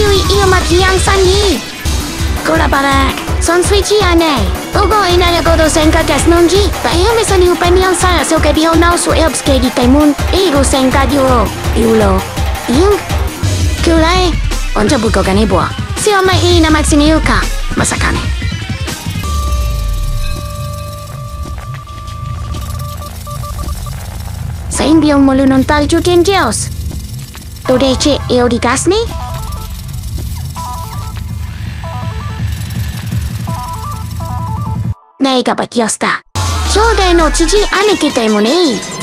Tiwi iyo makiyang sanyi. Kula barak. Son switchy ane. Ugo ina ya godo senka gas nunji. Bayo me sani upani ang saya so ke dio nao su elbs ke di taimun. Igo senka diuro. Iulo. Yung. Kulai. Onja buko gani bua. Sio mai ina maximi uka. Masakane. Sa hindi ang mulunong taljo Dovrete 스 네? 내가바뀌었 다. 兄弟の父姉兄弟もね。